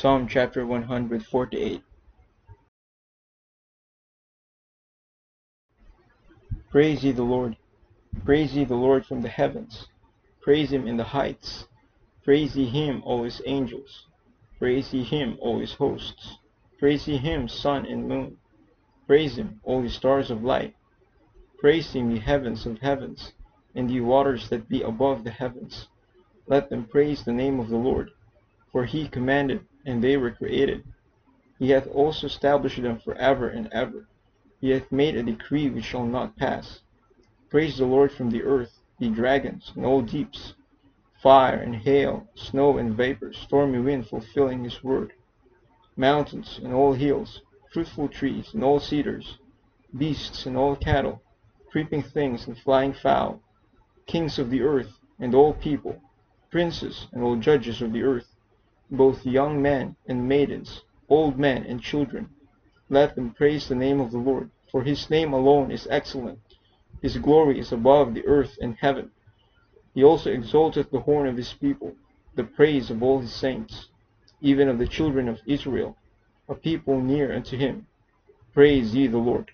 Psalm chapter 148 Praise ye the Lord. Praise ye the Lord from the heavens. Praise him in the heights. Praise ye him, all his angels. Praise ye him, all his hosts. Praise ye him, sun and moon. Praise him, all ye stars of light. Praise him, ye heavens of heavens, and ye waters that be above the heavens. Let them praise the name of the Lord. For he commanded, and they were created. He hath also established them for ever and ever. He hath made a decree which shall not pass. Praise the Lord from the earth, ye dragons, and all deeps, fire and hail, snow and vapor, stormy wind fulfilling his word, mountains and all hills, fruitful trees and all cedars, beasts and all cattle, creeping things and flying fowl, kings of the earth and all people, princes and all judges of the earth, both young men and maidens, old men and children let them praise the name of the Lord, for his name alone is excellent. His glory is above the earth and heaven. He also exalteth the horn of his people, the praise of all his saints, even of the children of Israel, a people near unto him. Praise ye the Lord.